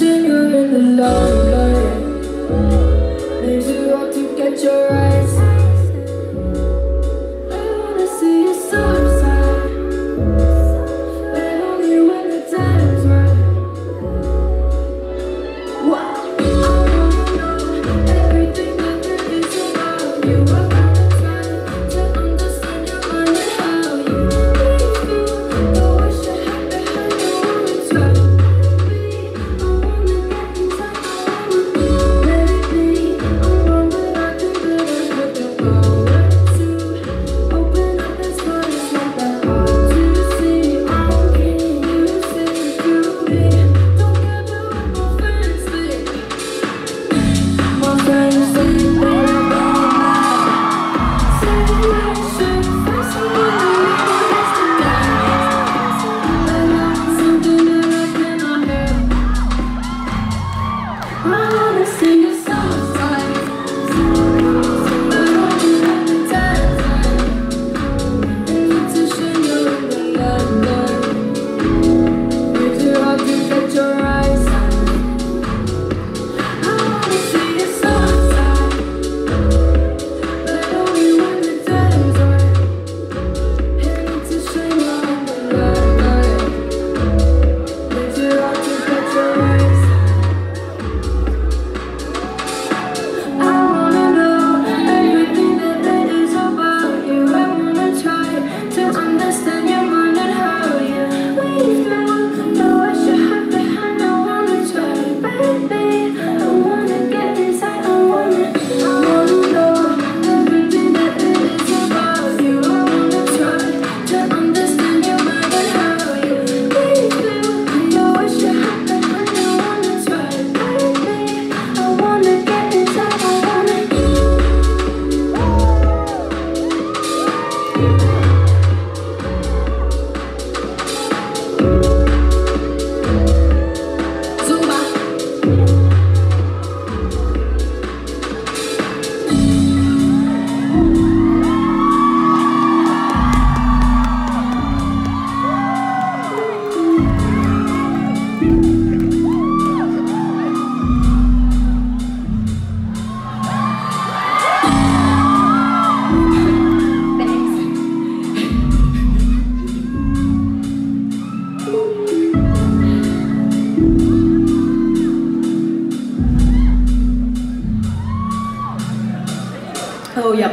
singer in the limelight. There's a road to get your eyes I wanna see your soft side. But only when the time's right. Wow, I wanna know everything that think is about you. thừa nhập